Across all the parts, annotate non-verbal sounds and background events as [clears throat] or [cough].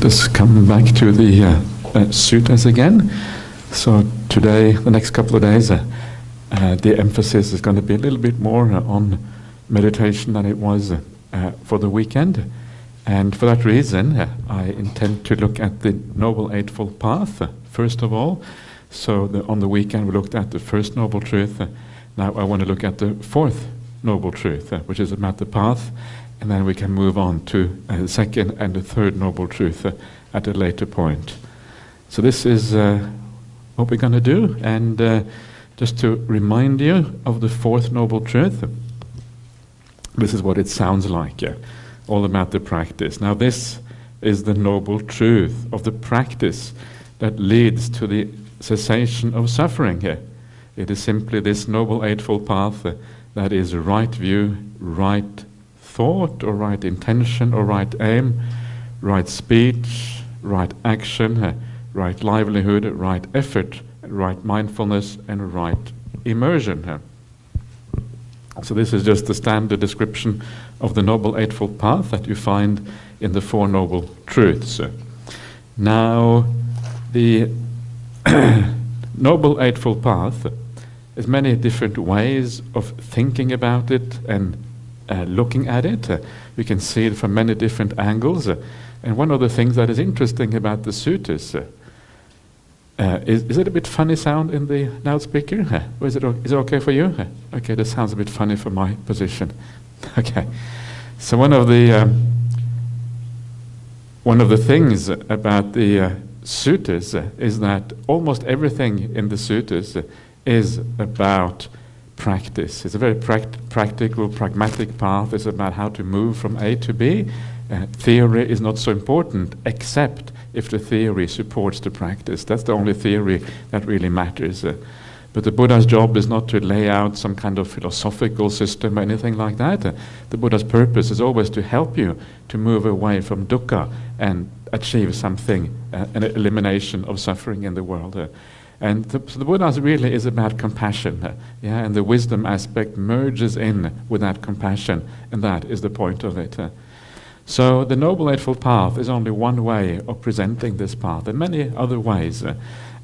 let us come back to the uh, uh, suttas again. So today, the next couple of days, uh, uh, the emphasis is going to be a little bit more uh, on meditation than it was uh, for the weekend. And for that reason, I intend to look at the Noble Eightfold Path, first of all. So the, on the weekend, we looked at the first Noble Truth. Now I want to look at the fourth Noble Truth, which is about the path. And then we can move on to uh, the second and the third Noble Truth uh, at a later point. So this is uh, what we're going to do. And just to remind you of the fourth Noble Truth, this is what it sounds like. All about the practice. Now, this is the noble truth of the practice that leads to the cessation of suffering here. It is simply this noble eightfold path that is right view, right thought, or right intention, or right aim, right speech, right action, uh, right livelihood, right effort, right mindfulness, and right immersion. uh. So, this is just the standard description of the Noble Eightfold Path that you find in the Four Noble Truths. Now, the [clears throat] Noble Eightfold Path there's many different ways of thinking about it and uh, looking at it. Uh, we can see it from many different angles. Uh, and one of the things that is interesting about the suttas uh, uh, is, is it a bit funny sound in the loudspeaker? [laughs] Or is it, is it okay for you? [laughs] Okay, this sounds a bit funny for my position. [laughs] okay. So one of the um, one of the things about the uh, suttas uh, is that almost everything in the suttas uh, is about practice. It's a very pract- practical, pragmatic path. It's about how to move from A to B. Uh, theory is not so important, except if the theory supports the practice. That's the only theory that really matters. Uh, but the Buddha's job is not to lay out some kind of philosophical system or anything like that. Uh, the Buddha's purpose is always to help you to move away from dukkha and achieve something, uh, an elimination of suffering in the world. And the, so the Buddha really is about compassion, uh, yeah, and the wisdom aspect merges in with that compassion, and that is the point of it. uh. So the Noble Eightfold Path is only one way of presenting this path. There are many other ways. uh,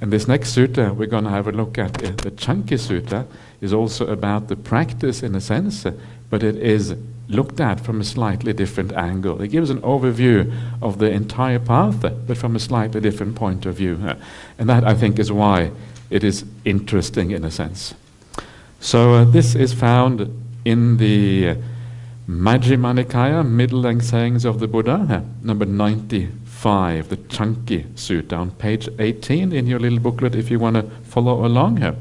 and this next sutta we're going to have a look at, the Chanki Sutta, is also about the practice in a sense, but it is looked at from a slightly different angle. It gives an overview of the entire path, but from a slightly different point of view. and that, I think, is why it is interesting in a sense. So uh, this is found in the uh, Majjhima Nikaya, Middle Length Sayings of the Buddha, number 95, the Chanki Sutta, on page 18 in your little booklet if you want to follow along here.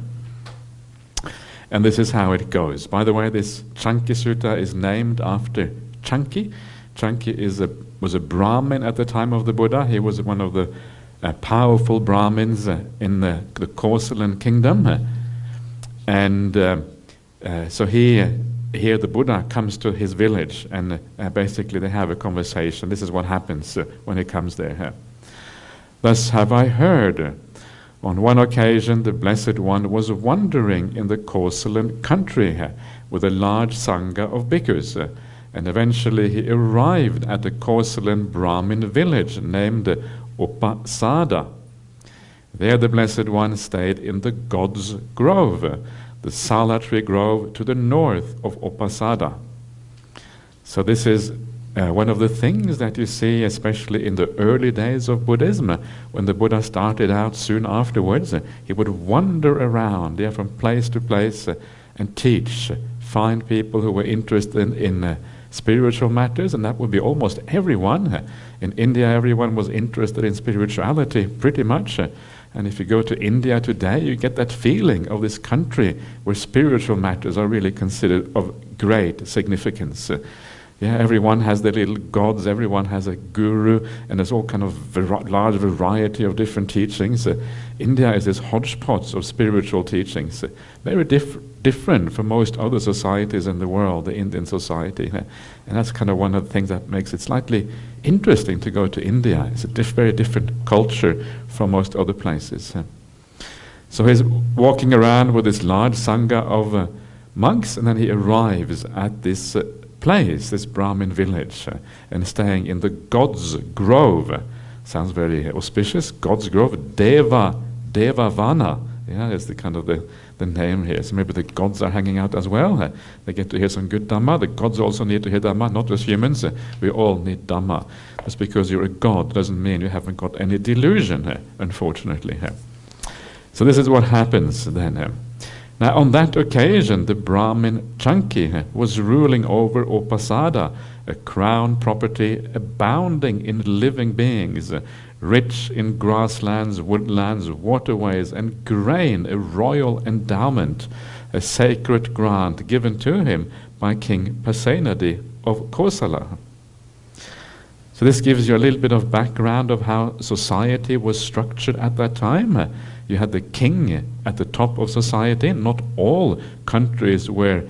And this is how it goes. By the way, this Chanki Sutta is named after Chanki. Chanki is a, was a Brahmin at the time of the Buddha. He was one of the uh, powerful Brahmins uh, in the, the kingdom. uh, and uh, uh, so he, uh, here the Buddha comes to his village and basically they have a conversation. This is what happens when he comes there. Thus have I heard. On one occasion, the Blessed One was wandering in the Kosalan country with a large sangha of bhikkhus. and eventually he arrived at the Kosalan Brahmin village named Upasada. There the Blessed One stayed in the God's Grove, the Salatri Grove to the north of Upasada. So this is uh, one of the things that you see, especially in the early days of Buddhism, when the Buddha started out soon afterwards, uh, he would wander around, yeah, from place to place, uh, and teach, find people who were interested in, in uh, spiritual matters, and that would be almost everyone. In India, everyone was interested in spirituality, pretty much. and if you go to India today, you get that feeling of this country where spiritual matters are really considered of great significance. Yeah, everyone has their little gods, everyone has a guru, and there's all kind of var- large variety of different teachings. Uh, India is this hodgepodge of spiritual teachings, uh, very diff- different from most other societies in the world, the Indian society. uh, and that's kind of one of the things that makes it slightly interesting to go to India. It's a diff- very different culture from most other places. So he's walking around with this large sangha of uh, monks, and then he arrives at this uh, place, this Brahmin village, uh, and staying in the God's Grove. sounds very auspicious. God's grove, Deva, Devavana. Yeah, is the kind of the, the name here. So maybe the gods are hanging out as well. Uh, they get to hear some good Dhamma. The gods also need to hear Dhamma, not just humans. Uh, we all need Dhamma. Just because you're a god doesn't mean you haven't got any delusion, unfortunately. So this is what happens then. Now, on that occasion, the Brahmin Chanki was ruling over Upasada, a crown property abounding in living beings, rich in grasslands, woodlands, waterways, and grain, a royal endowment, a sacred grant given to him by King Pasenadi of Kosala. So, this gives you a little bit of background of how society was structured at that time. You had the king at the top of society. Not all countries were,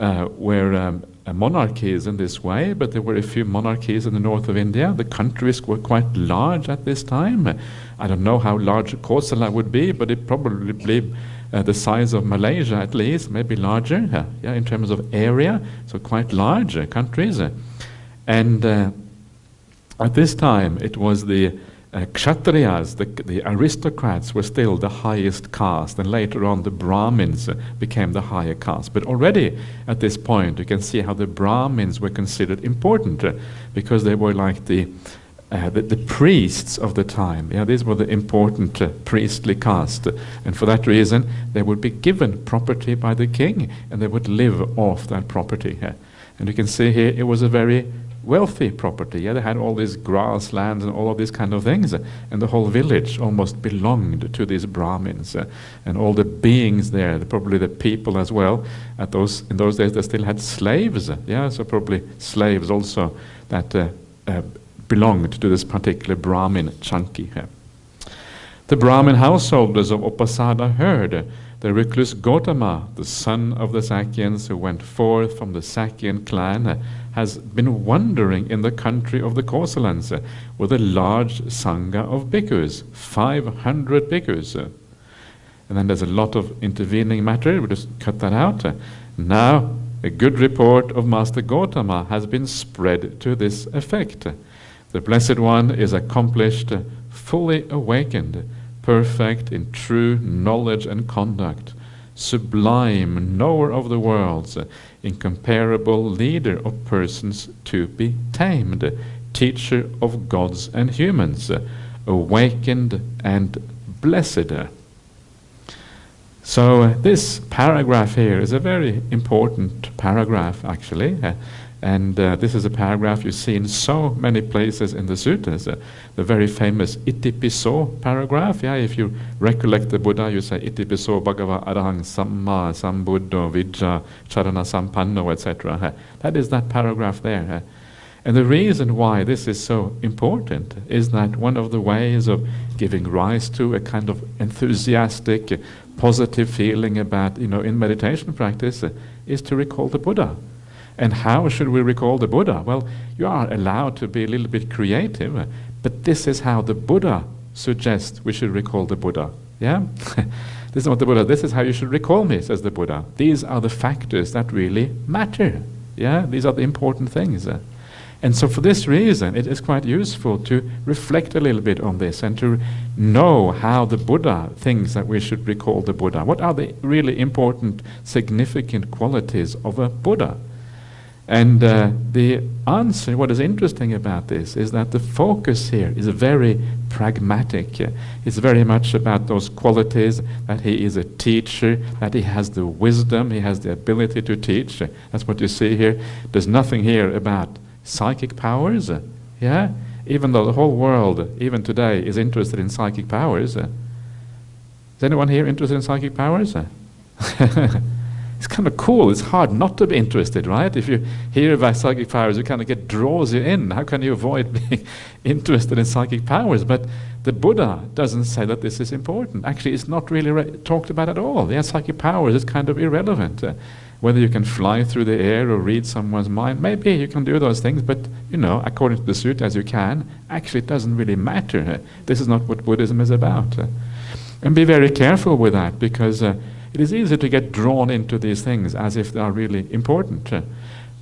uh, were um, monarchies in this way, but there were a few monarchies in the north of India. The countries were quite large at this time. I don't know how large Kosala would be, but it probably uh, the size of Malaysia at least, maybe larger, uh, yeah, in terms of area. So quite large countries. and uh, at this time, it was the uh, Kshatriyas, the, the, aristocrats, were still the highest caste, and later on the Brahmins uh, became the higher caste. But already at this point, you can see how the Brahmins were considered important uh, because they were like the, uh, the, the, priests of the time. Yeah, these were the important uh, priestly caste, and for that reason, they would be given property by the king, and they would live off that property. and you can see here it was a very wealthy property. Yeah, they had all these grasslands and all of these kind of things, and the whole village almost belonged to these Brahmins, uh, and all the beings there, probably the people as well. At those in those days, they still had slaves. Yeah, so probably slaves also that uh, uh, belonged to this particular Brahmin Chanki. The Brahmin householders of Upasada heard the recluse Gotama, the son of the Sakyans who went forth from the Sakyan clan, has been wandering in the country of the Kosalans with a large sangha of bhikkhus, 500 bhikkhus. And then there's a lot of intervening matter, we'll just cut that out. Now, a good report of Master Gotama has been spread to this effect. The Blessed One is accomplished, fully awakened, perfect in true knowledge and conduct, sublime knower of the worlds, incomparable leader of persons to be tamed, teacher of gods and humans, awakened and blessed. So, uh, this paragraph here is a very important paragraph, actually. Uh, and uh, this is a paragraph you see in so many places in the sutras. Uh, the very famous Itipiso paragraph. Yeah, if you recollect the Buddha, you say Itipiso Bhagava Arahang Samma Sambuddho Vijja Charana Sampanno, etc. That is that paragraph there. And the reason why this is so important is that one of the ways of giving rise to a kind of enthusiastic, positive feeling about, you know, in meditation practice uh, is to recall the Buddha. And how should we recall the Buddha? Well, you are allowed to be a little bit creative, uh, but this is how the Buddha suggests we should recall the Buddha. Yeah? [laughs] this is what the Buddha, this is how you should recall me, says the Buddha. These are the factors that really matter. Yeah? These are the important things. Uh. And so, for this reason, it is quite useful to reflect a little bit on this and to know how the Buddha thinks that we should recall the Buddha. What are the really important, significant qualities of a Buddha? And uh, the answer, what is interesting about this, is that the focus here is very pragmatic. It's very much about those qualities that he is a teacher, that he has the wisdom, he has the ability to teach. That's what you see here. There's nothing here about psychic powers. Yeah? Even though the whole world, even today, is interested in psychic powers. Is anyone here interested in psychic powers? [laughs] it's kind of cool. It's hard not to be interested, right? If you hear about psychic powers, it kind of get draws you in. How can you avoid [laughs] being interested in psychic powers? But the Buddha doesn't say that this is important. Actually, it's not really re- talked about at all. Yeah, psychic powers is kind of irrelevant. Uh, whether you can fly through the air or read someone's mind, maybe you can do those things, but you know, according to the suit, as you can, actually, it doesn't really matter. Uh, this is not what Buddhism is about. Uh, and be very careful with that because uh, it is easy to get drawn into these things as if they are really important.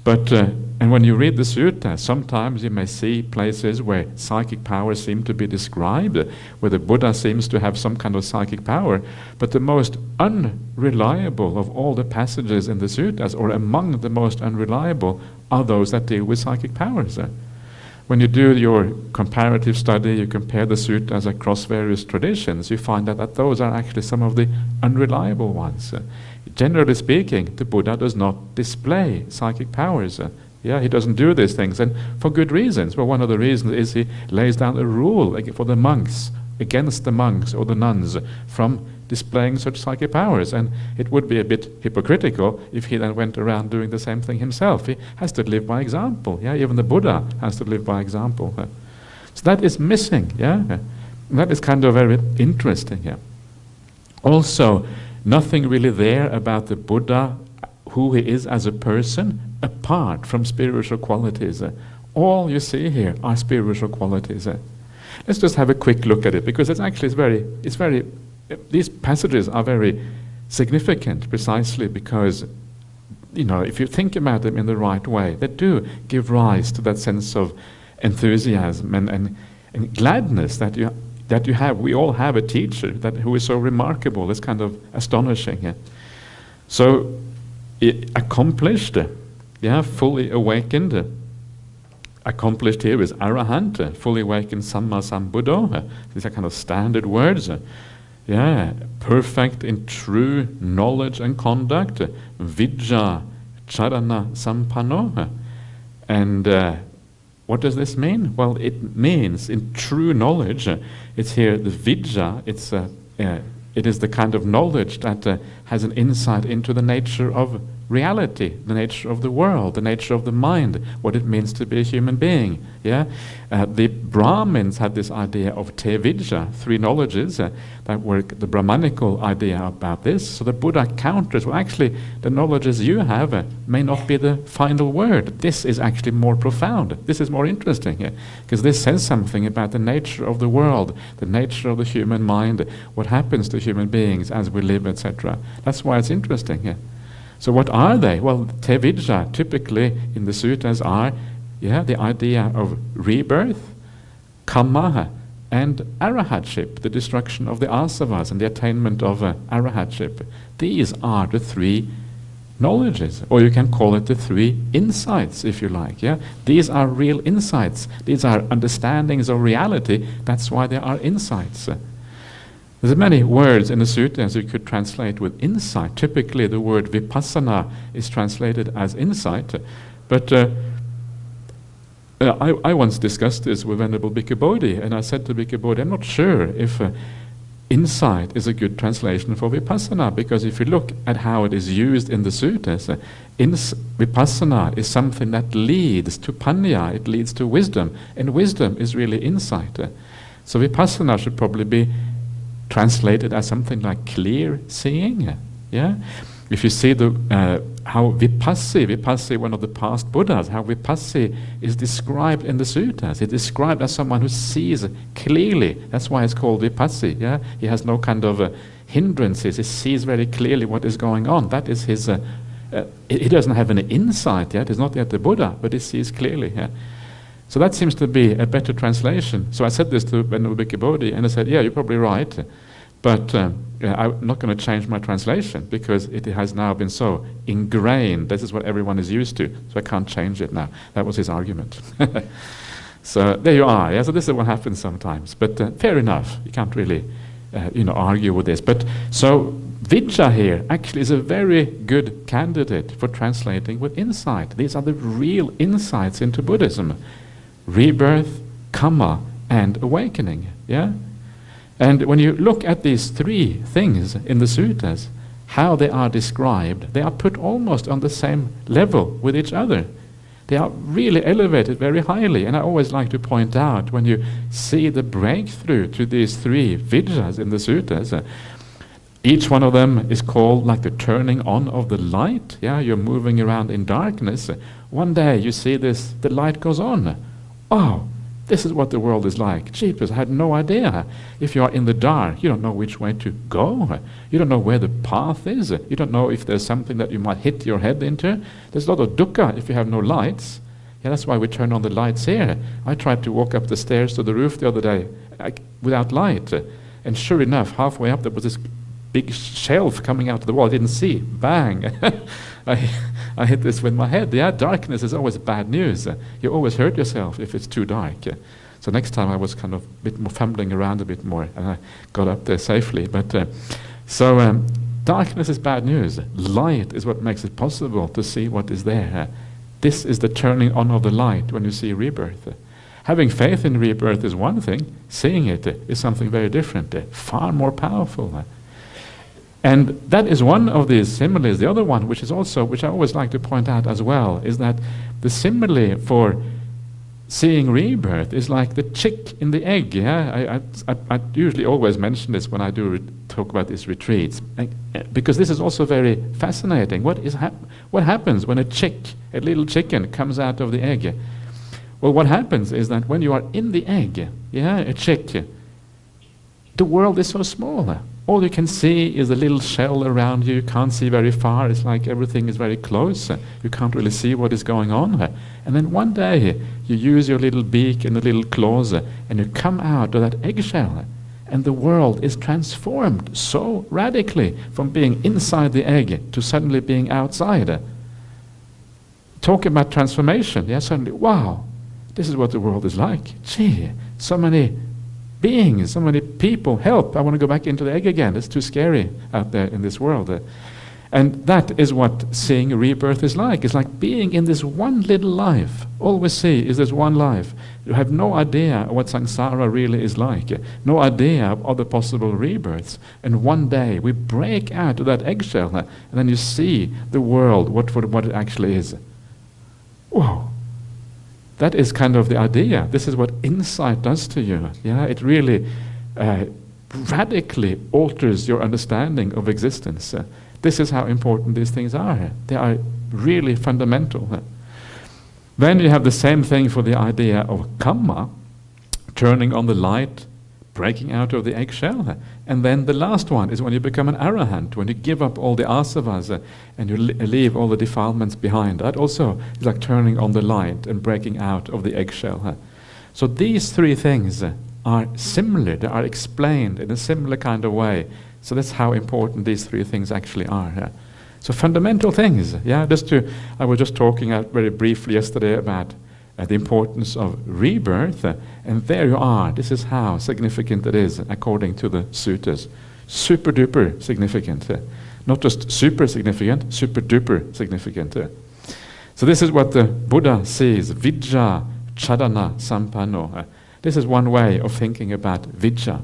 But uh, and when you read the sutta, sometimes you may see places where psychic powers seem to be described, where the Buddha seems to have some kind of psychic power. But the most unreliable of all the passages in the suttas, or among the most unreliable, are those that deal with psychic powers. When you do your comparative study, you compare the suttas across various traditions, you find that, that those are actually some of the unreliable ones. Generally speaking, the Buddha does not display psychic powers. Yeah, he doesn't do these things, and for good reasons. Well, one of the reasons is he lays down a rule for the monks, against the monks or the nuns, from displaying such psychic powers. And it would be a bit hypocritical if he then went around doing the same thing himself. He has to live by example. Yeah, even the Buddha has to live by example. So that is missing. Yeah, that is kind of very interesting. Yeah. Also, nothing really there about the Buddha, who he is as a person, apart from spiritual qualities. all you see here are spiritual qualities. let's just have a quick look at it because it's actually it's very, it's very, these passages are very significant precisely because, you know, if you think about them in the right way, they do give rise to that sense of enthusiasm and, and, and gladness that you, that you have. We all have a teacher that, who is so remarkable, it's kind of astonishing. Yeah? So, accomplished yeah, fully awakened. Accomplished here is arahant, fully awakened samma sambuddho. These are kind of standard words. Yeah, perfect in true knowledge and conduct. Vijja charana sampanno. And uh, what does this mean? Well, it means in true knowledge, it's here the vijja, it's, uh, uh, it is the kind of knowledge that uh, has an insight into the nature of reality, the nature of the world, the nature of the mind, what it means to be a human being. Yeah, uh, the Brahmins had this idea of tevijja, three knowledges uh, that were the Brahmanical idea about this. So the Buddha counters. Well, actually, the knowledges you have uh, may not be the final word. This is actually more profound. This is more interesting because this says something about the nature of the world, the nature of the human mind, what happens to human beings as we live, etc. That's why it's interesting. Yeah. So what are they? Well, tevijja typically in the sutras are, yeah, the idea of rebirth, karma, and arahatship, the destruction of the asavas and the attainment of uh, arahatship. These are the three knowledges, or you can call it the three insights, if you like. Yeah, these are real insights. These are understandings of reality. That's why they are insights. There's many words in the suttas you could translate with insight. Typically, the word vipassana is translated as insight, but uh, uh, I, I, once discussed this with Venerable Bhikkhu Bodhi, and I said to Bhikkhu Bodhi, I'm not sure if uh, insight is a good translation for vipassana, because if you look at how it is used in the suttas, uh, ins- vipassana is something that leads to panya, it leads to wisdom, and wisdom is really insight. so vipassana should probably be translated as something like clear seeing. Yeah, if you see the uh, how Vipassi, Vipassi, one of the past Buddhas, how Vipassi is described in the suttas. It's described as someone who sees clearly. That's why it's called Vipassi. Yeah, he has no kind of uh, hindrances. He sees very clearly what is going on. That is his. Uh, uh he doesn't have any insight yet. He's not yet the Buddha, but he sees clearly. Yeah? So that seems to be a better translation. So I said this to Bhikkhu Bodhi, and I said, "Yeah, you're probably right." But um, I'm not going to change my translation because it has now been so ingrained. This is what everyone is used to, so I can't change it now. That was his argument. [laughs] so there you are. Yeah, so this is what happens sometimes. But uh, fair enough. You can't really, uh, you know, argue with this. But so Vijja here actually is a very good candidate for translating with insight. These are the real insights into Buddhism: rebirth, karma, and awakening. Yeah. And when you look at these three things in the suttas, how they are described, they are put almost on the same level with each other. They are really elevated very highly. And I always like to point out when you see the breakthrough to these three vijjas in the suttas, uh, each one of them is called like the turning on of the light. Yeah, you're moving around in darkness. One day you see this, the light goes on. Oh, This is what the world is like. Jeepers, I had no idea. If you are in the dark, you don't know which way to go. You don't know where the path is. You don't know if there's something that you might hit your head into. There's a lot of dukkha if you have no lights. Yeah, that's why we turn on the lights here. I tried to walk up the stairs to the roof the other day without light. And sure enough, halfway up there was this big shelf coming out of the wall. I didn't see. Bang! [laughs] I, I hit this with my head. Yeah, darkness is always bad news. You always hurt yourself if it's too dark. So next time I was kind of a bit more fumbling around a bit more, and I got up there safely. But uh, so um, darkness is bad news. Light is what makes it possible to see what is there. this is the turning on of the light when you see rebirth. Having faith in rebirth is one thing. Seeing it is something very different, far more powerful. And that is one of these similes. The other one, which is also, which I always like to point out as well, is that the simile for seeing rebirth is like the chick in the egg. Yeah, I, I, I usually always mention this when I do talk about these retreats, eh, because this is also very fascinating. What is hap- what happens when a chick, a little chicken, comes out of the egg? Well, what happens is that when you are in the egg, yeah, a chick, the world is so small all you can see is a little shell around you. You can't see very far. It's like everything is very close. You can't really see what is going on. And then one day you use your little beak and the little claws and you come out of that eggshell. And the world is transformed so radically from being inside the egg to suddenly being outside. Talking about transformation. Yeah, suddenly, wow, this is what the world is like. Gee, so many beings, so many people. Help! I want to go back into the egg again. It's too scary out there in this world. And that is what seeing rebirth is like. It's like being in this one little life. All we see is this one life. You have no idea what samsara really is like, no idea of other possible rebirths. And one day we break out of that eggshell, and then you see the world, what, what, what it actually is. Whoa! That is kind of the idea. This is what insight does to you. Yeah, it really uh, radically alters your understanding of existence. Uh, this is how important these things are. They are really fundamental. Then you have the same thing for the idea of kamma, turning on the light breaking out of the eggshell. And then the last one is when you become an arahant, when you give up all the asavas uh, and you leave all the defilements behind. That also is like turning on the light and breaking out of the eggshell. Uh. So these three things uh, are similar, they are explained in a similar kind of way. So that's how important these three things actually are. So fundamental things, yeah. Just to, I was just talking very briefly yesterday about the importance of rebirth. And there you are. This is how significant it is according to the suttas. Super duper significant. Not just super significant, super duper significant. So this is what the Buddha sees. Vijja charana sampanno. This is one way of thinking about vijja.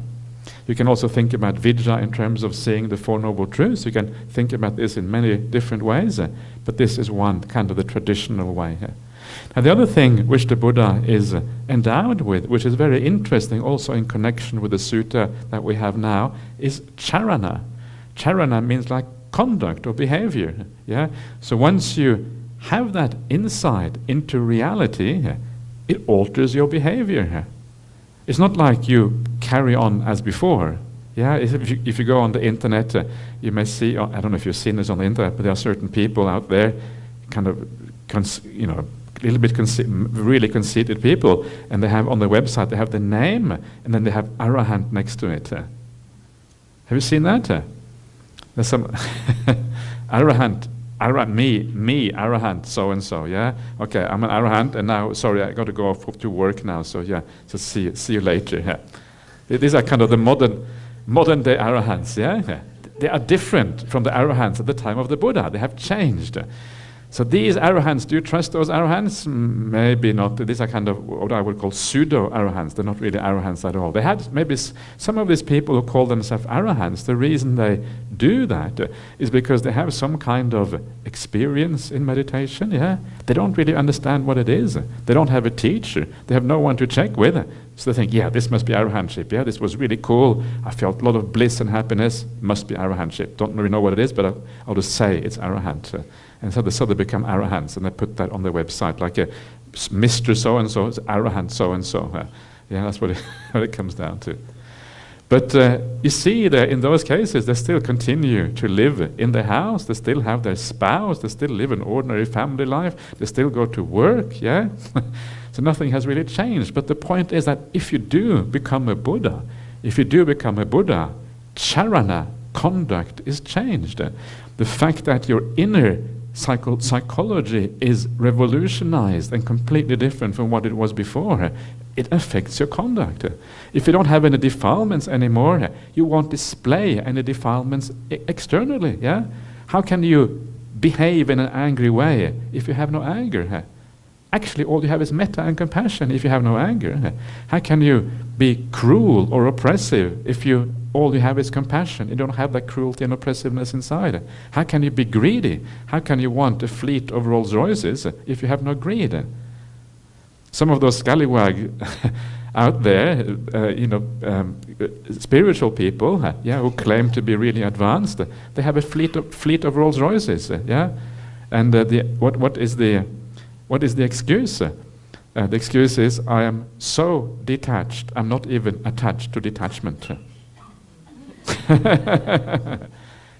You can also think about vijja in terms of seeing the Four Noble Truths. You can think about this in many different ways, but this is one kind of the traditional way. Uh. And the other thing which the Buddha is endowed with, which is very interesting also in connection with the sutta that we have now, is charana. Charana means like conduct or behavior. Yeah? So once you have that insight into reality, it alters your behavior. It's not like you carry on as before. Yeah, if you, if you go on the internet, uh, you may see, I don't know if you've seen this on the internet, but there are certain people out there, kind of, you know, little bit conce- really conceited people, and they have on their website they have the name, and then they have arahant next to it. Have you seen that? There's some [laughs] arahant, arahant, me, me, arahant, so and so. Yeah, okay, I'm an arahant, and now sorry, I got to go off to work now. So yeah, so see see you later. Yeah. These are kind of the modern modern day arahants. Yeah, they are different from the arahants at the time of the Buddha. They have changed. So these arahants, do you trust those arahants? Maybe not. These are kind of what I would call pseudo arahants. They're not really arahants at all. They had maybe some of these people who call themselves arahants. The reason they do that uh, is because they have some kind of experience in meditation. Yeah, they don't really understand what it is. They don't have a teacher. They have no one to check with. So they think, yeah, this must be arahantship. Yeah, this was really cool. I felt a lot of bliss and happiness. Must be arahantship. Don't really know what it is, but I'll, I'll just say it's arahant. And so they, so they become arahants and they put that on their website like a Mr. So and so is Arahant so and so. Yeah, that's what it, [laughs] what it comes down to. But uh, you see that in those cases, they still continue to live in their house, they still have their spouse, they still live an ordinary family life, they still go to work, yeah? [laughs] so nothing has really changed. But the point is that if you do become a Buddha, if you do become a Buddha, charana, conduct, is changed. The fact that your inner psycho- psychology is revolutionized and completely different from what it was before it affects your conduct. If you don't have any defilements anymore, you won't display any defilements externally. Yeah, how can you behave in an angry way if you have no anger? Actually, all you have is metta and compassion if you have no anger. How can you be cruel or oppressive if you all you have is compassion? You don't have that cruelty and oppressiveness inside. How can you be greedy? How can you want a fleet of Rolls Royces if you have no greed? some of those scallywag [laughs] out there, uh, you know, um, spiritual people, uh, yeah, who claim to be really advanced, they have a fleet of, fleet of Rolls Royces, uh, yeah, and uh, the, what, what is the what is the excuse? Uh, the excuse is I am so detached, I'm not even attached to detachment. [laughs]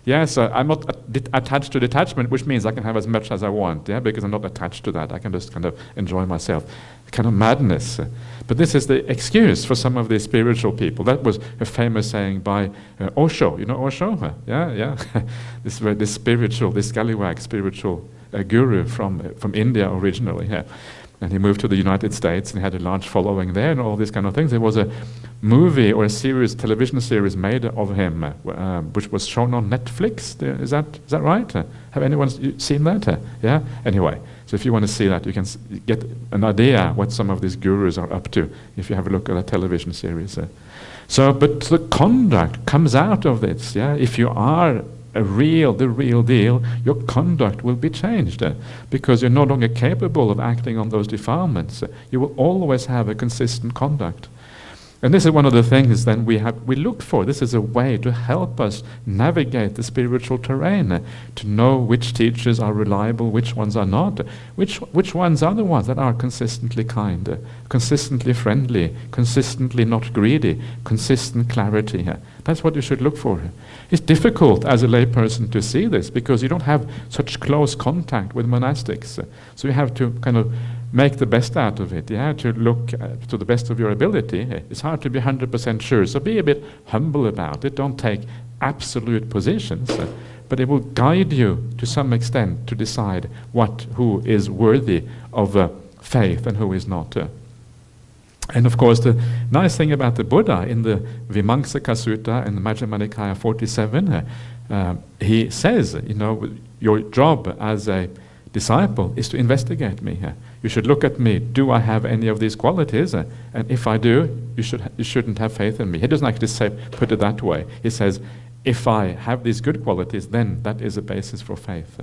Yeah, so I'm not attached to detachment, which means I can have as much as I want, yeah, because I'm not attached to that. I can just kind of enjoy myself. Kind of madness. But this is the excuse for some of the spiritual people. That was a famous saying by uh, Osho. You know Osho? Yeah, yeah. [laughs] this, this spiritual, this scallywag spiritual uh, guru from, from India originally. Yeah. And he moved to the United States and had a large following there and all these kind of things. There was a movie or a series, television series made of him, uh, which was shown on Netflix. Is that, is that right? Uh, have anyone seen that? Uh, yeah? Anyway, so if you want to see that, you can get an idea what some of these gurus are up to if you have a look at a television series. Uh. So, but the conduct comes out of this. Yeah? If you are a real, the real deal, your conduct will be changed uh, because you're no longer capable of acting on those defilements. You will always have a consistent conduct. And this is one of the things then we have we look for. This is a way to help us navigate the spiritual terrain, uh, to know which teachers are reliable, which ones are not, which which ones are the ones that are consistently kind, uh, consistently friendly, consistently not greedy, consistent clarity. Uh, that's what you should look for. It's difficult as a layperson to see this because you don't have such close contact with monastics. So you have to kind of make the best out of it. You have to look uh, to the best of your ability. It's hard to be 100% sure, so be a bit humble about it. Don't take absolute positions, uh, but it will guide you to some extent to decide what who is worthy of uh, faith and who is not. Uh. And of course, the nice thing about the Buddha in the Vimamsaka Sutta and the Majjhima Nikaya 47, uh, uh, he says, you know, your job as a disciple is to investigate me. You should look at me. Do I have any of these qualities? And if I do, you, should, you shouldn't have faith in me. He doesn't actually say, put it that way. He says, if I have these good qualities, then that is a basis for faith.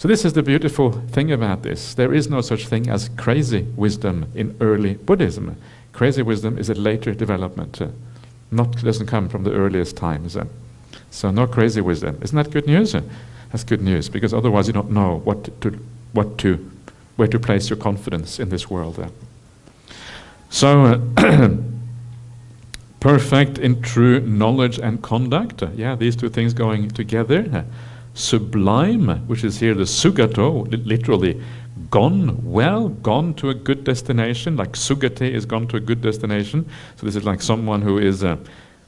So, this is the beautiful thing about this. There is no such thing as crazy wisdom in early Buddhism. Crazy wisdom is a later development, uh, not doesn't come from the earliest times. Uh. So, no crazy wisdom. Isn't that good news? Uh, that's good news because otherwise you don't know what to, what to where to place your confidence in this world. Uh. So, uh, [clears throat] perfect in true knowledge and conduct. Yeah, these two things going together. Sublime, which is here the sugato, li- literally gone well, gone to a good destination, like sugati is gone to a good destination. So this is like someone who is uh,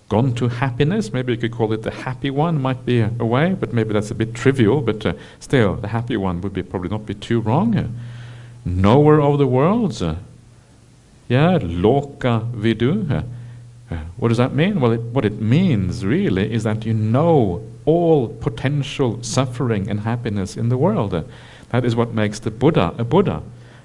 gone to happiness. Maybe you could call it the happy one, might be a way, but maybe that's a bit trivial. But uh, still, the happy one would be probably not be too wrong. Uh, knower of the worlds. Uh, yeah, loka vidu. Uh, uh, what does that mean? Well, it, what it means really is that you know all potential suffering and happiness in the world. That is what makes the Buddha a Buddha.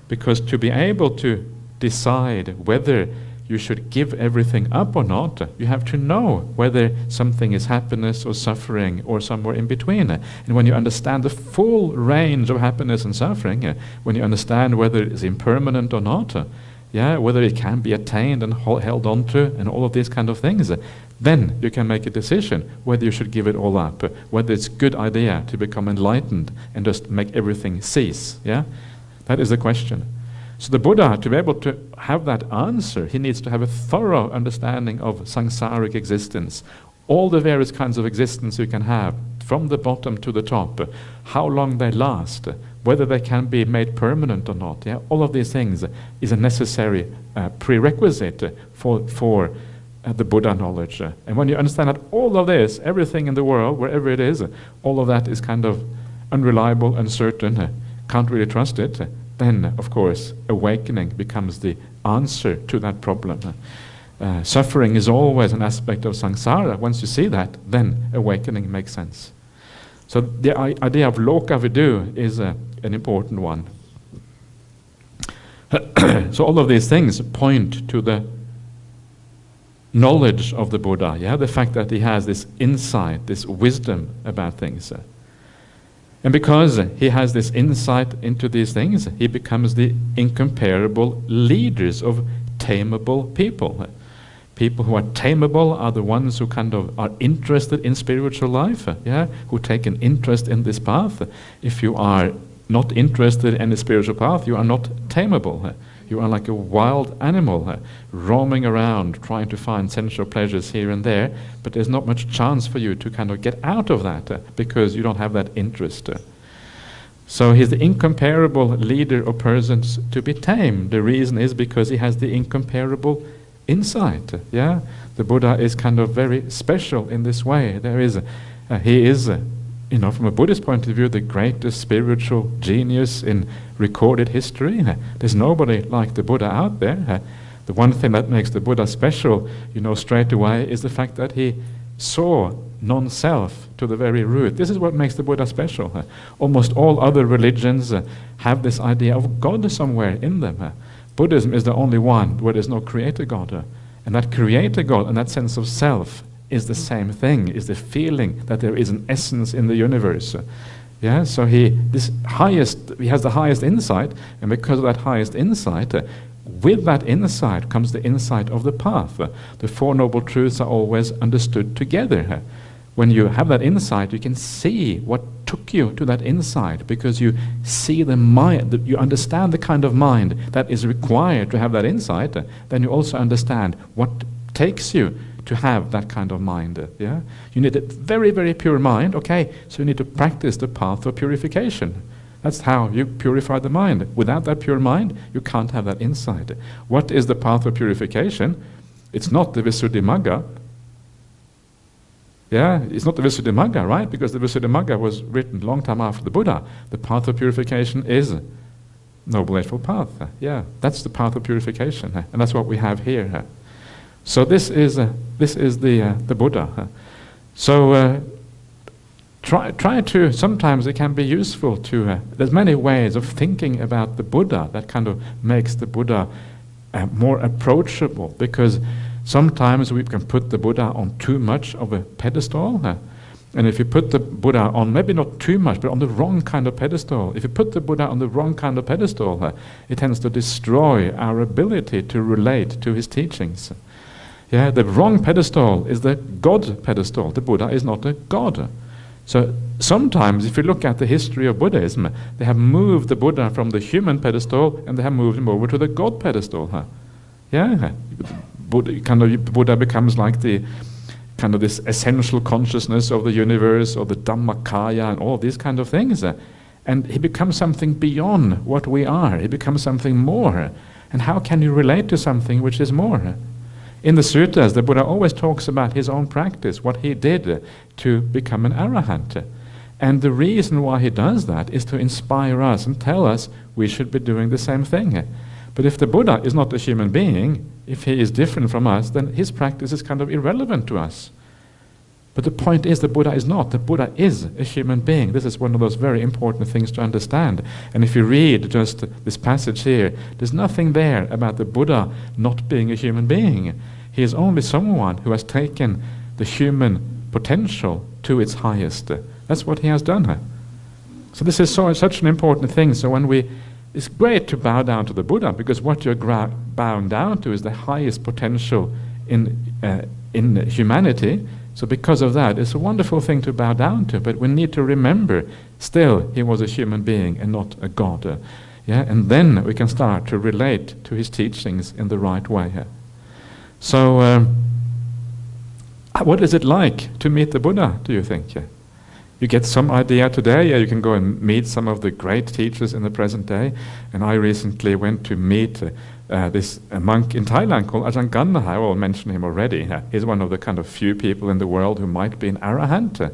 Because to be able to decide whether you should give everything up or not, you have to know whether something is happiness or suffering or somewhere in between. And when you understand the full range of happiness and suffering, when you understand whether it's impermanent or not, yeah, whether it can be attained and held on to, and all of these kind of things, then you can make a decision whether you should give it all up, whether it's a good idea to become enlightened and just make everything cease. Yeah, that is the question. So the Buddha, to be able to have that answer, he needs to have a thorough understanding of samsaric existence, all the various kinds of existence you can have, from the bottom to the top, how long they last, whether they can be made permanent or not. Yeah? All of these things is a necessary uh, prerequisite for, for uh, the Buddha knowledge. And when you understand that all of this, everything in the world, wherever it is, all of that is kind of unreliable, uncertain, can't really trust it, then, of course, awakening becomes the answer to that problem. Uh, suffering is always an aspect of samsara. Once you see that, then awakening makes sense. So the idea of loka vidu is uh, an important one. [clears throat] so all of these things point to the knowledge of the Buddha, yeah, the fact that he has this insight, this wisdom about things. And because he has this insight into these things, he becomes the incomparable leaders of tameable people. People who are tameable are the ones who kind of are interested in spiritual life, yeah, who take an interest in this path. If you are not interested in the spiritual path, you are not tameable. You are like a wild animal uh, roaming around trying to find sensual pleasures here and there, but there's not much chance for you to kind of get out of that uh, because you don't have that interest. So he's the incomparable leader of persons to be tamed. The reason is because he has the incomparable insight. Yeah, the Buddha is kind of very special in this way. There is, a, uh, he is uh, you know, from a Buddhist point of view, the greatest spiritual genius in recorded history. Uh, there's nobody like the Buddha out there. The one thing that makes the Buddha special, you know, straight away, is the fact that he saw non self to the very root. This is what makes the Buddha special. Almost all other religions uh, have this idea of God somewhere in them. Buddhism is the only one where there's no creator God. And that creator God and that sense of self is the same thing, is the feeling that there is an essence in the universe. Yeah, so he this highest he has the highest insight, and because of that highest insight, uh, with that insight comes the insight of the path. Uh, the Four Noble Truths are always understood together. Uh, when you have that insight, you can see what took you to that insight because you see the mind, you understand the kind of mind that is required to have that insight. Then you also understand what takes you to have that kind of mind. Yeah? You need a very, very pure mind. Okay, so you need to practice the path of purification. That's how you purify the mind. Without that pure mind, you can't have that insight. What is the path of purification? It's not the Visuddhimagga. Yeah, it's not the Visuddhimagga, right? Because the Visuddhimagga was written long time after the Buddha. The path of purification is Noble Eightfold Path. Yeah, that's the path of purification. And that's what we have here. So this is, uh, this is the, uh, the Buddha. So uh, try, try to, sometimes it can be useful to, uh, there's many ways of thinking about the Buddha that kind of makes the Buddha uh, more approachable because sometimes we can put the Buddha on too much of a pedestal. And if you put the Buddha on maybe not too much, but on the wrong kind of pedestal, if you put the Buddha on the wrong kind of pedestal, it tends to destroy our ability to relate to his teachings. Yeah, the wrong pedestal is the God pedestal. The Buddha is not a God. So sometimes, if you look at the history of Buddhism, they have moved the Buddha from the human pedestal and they have moved him over to the God pedestal. Yeah, Buddha, kind of Buddha becomes like the kind of this essential consciousness of the universe or the Dhammakaya and all these kind of things. And he becomes something beyond what we are. He becomes something more. And how can you relate to something which is more? In the suttas, the Buddha always talks about his own practice, what he did to become an arahant. And the reason why he does that is to inspire us and tell us we should be doing the same thing. But if the Buddha is not a human being, if he is different from us, then his practice is kind of irrelevant to us. But the point is, the Buddha is not. The Buddha is a human being. This is one of those very important things to understand. And if you read just this passage here, there's nothing there about the Buddha not being a human being. He is only someone who has taken the human potential to its highest. That's what he has done. So this is so, such an important thing. So when we, it's great to bow down to the Buddha because what you're gra- bound down to is the highest potential in uh, in humanity. So because of that, it's a wonderful thing to bow down to. But we need to remember, still, he was a human being and not a god. Yeah, and then we can start to relate to his teachings in the right way. So, um, what is it like to meet the Buddha, do you think? Yeah? You get some idea today, yeah, you can go and meet some of the great teachers in the present day. And I recently went to meet uh, uh, this monk in Thailand called Ajahn Ganha. I will mention him already. he's one of the kind of few people in the world who might be an arahant.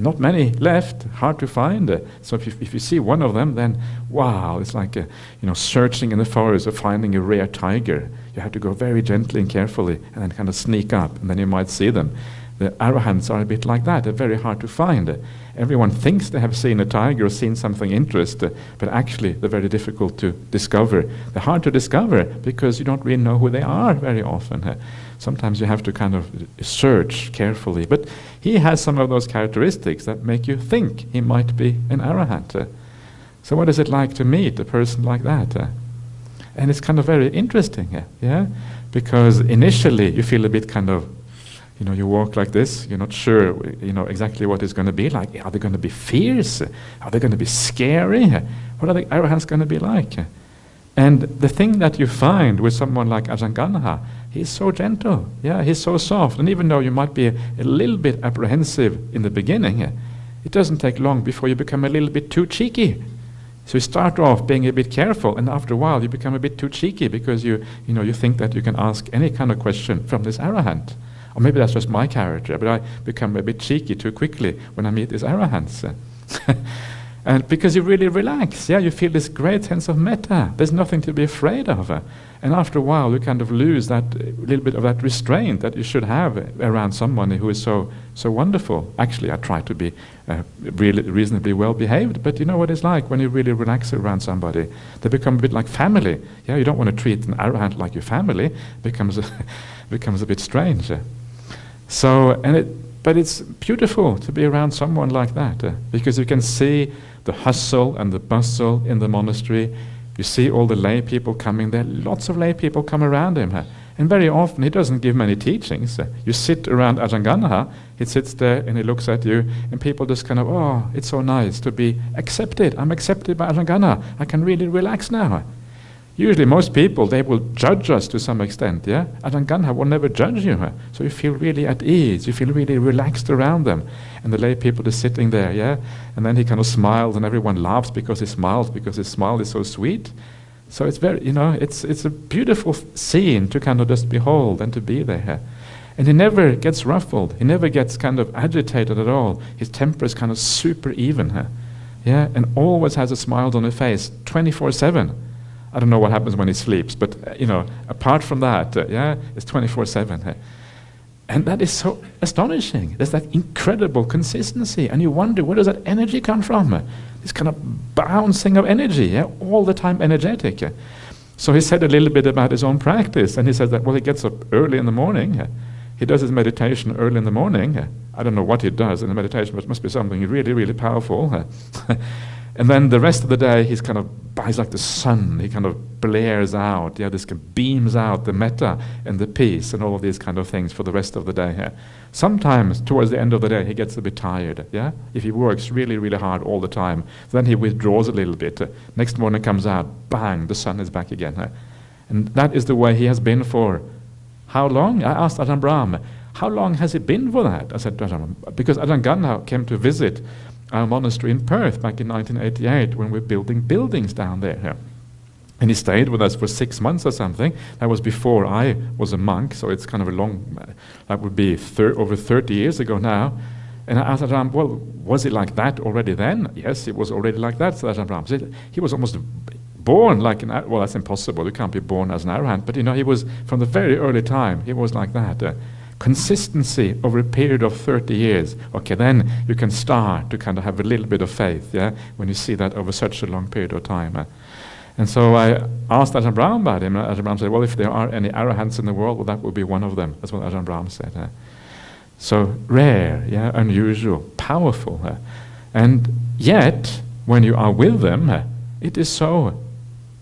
Not many left, hard to find. So if you, if you see one of them, then wow, it's like a, you know searching in the forest or finding a rare tiger. You have to go very gently and carefully, and then kind of sneak up, and then you might see them. The arahants are a bit like that. They're very hard to find. Everyone thinks they have seen a tiger or seen something interesting, but actually they're very difficult to discover. They're hard to discover because you don't really know who they are very often. Sometimes you have to kind of search carefully. But he has some of those characteristics that make you think he might be an arahant. So what is it like to meet a person like that? And it's kind of very interesting, yeah? Because initially you feel a bit kind of you know, you walk like this, you're not sure, you know, exactly what it's going to be like. Are they going to be fierce? Are they going to be scary? What are the arahants going to be like? And the thing that you find with someone like Ajahn Ganha, he's so gentle, yeah, he's so soft. And even though you might be a, a little bit apprehensive in the beginning, it doesn't take long before you become a little bit too cheeky. So you start off being a bit careful, and after a while you become a bit too cheeky because you, you know, you think that you can ask any kind of question from this arahant. Or maybe that's just my character, but I become a bit cheeky too quickly when I meet these arahants. [laughs] and because you really relax, yeah, you feel this great sense of metta. There's nothing to be afraid of. And after a while, you kind of lose that little bit of that restraint that you should have around someone who is so so wonderful. Actually, I try to be uh, really reasonably well behaved, but you know what it's like when you really relax around somebody. They become a bit like family. Yeah, you don't want to treat an arahant like your family. It becomes a [laughs] becomes a bit strange. So, and it, but it's beautiful to be around someone like that uh, because you can see the hustle and the bustle in the monastery. You see all the lay people coming there. Lots of lay people come around him. Uh, and very often he doesn't give many teachings. Uh, you sit around Ajahn he sits there and he looks at you, and people just kind of, oh, it's so nice to be accepted. I'm accepted by Ajahn. I can really relax now. Usually, most people they will judge us to some extent. Yeah, Ajahn Ganha will never judge you, so you feel really at ease. You feel really relaxed around them, and the lay people are sitting there. Yeah, and then he kind of smiles, and everyone laughs because he smiles because his smile is so sweet. So it's very, you know, it's it's a beautiful scene to kind of just behold and to be there. And he never gets ruffled. He never gets kind of agitated at all. His temper is kind of super even. Yeah, and always has a smile on his face, 24 7. I don't know what happens when he sleeps, but uh, you know, apart from that, uh, yeah, it's 24/7. And that is so astonishing. There's that incredible consistency, and you wonder where does that energy come from? This kind of bouncing of energy, yeah, all the time energetic. So he said a little bit about his own practice, and he said that well, he gets up early in the morning. He does his meditation early in the morning. I don't know what he does in the meditation, but it must be something really, really powerful. [laughs] And then the rest of the day, he's kind of, he's like the sun. He kind of blares out, yeah, this kind of beams out the metta and the peace and all of these kind of things for the rest of the day. Yeah. Sometimes, towards the end of the day, he gets a bit tired, yeah. If he works really, really hard all the time, then he withdraws a little bit. Next morning comes out, bang, the sun is back again. And that is the way he has been for how long? I asked Ajahn Brahm, how long has it been for that? I said because Ajahn Ganha came to visit our monastery in Perth back in 1988 when we were building buildings down there. And he stayed with us for six months or something. That was before I was a monk, so it's kind of a long, that would be thir- over 30 years ago now. And I asked Ajahn, well, was it like that already then? Yes, it was already like that, said Ajahn Brahm. He was almost born like an, well, that's impossible. You can't be born as an arahant. But you know, he was, from the very early time, he was like that. Uh, consistency over a period of 30 years, okay, then you can start to kind of have a little bit of faith, yeah, when you see that over such a long period of time. Uh. And so I asked Ajahn Brahm about him, and Ajahn Brahm said, well, if there are any arahants in the world, well, that would be one of them. That's what Ajahn Brahm said. Uh. So rare, yeah, unusual, powerful. Uh. And yet, when you are with them, uh, it is so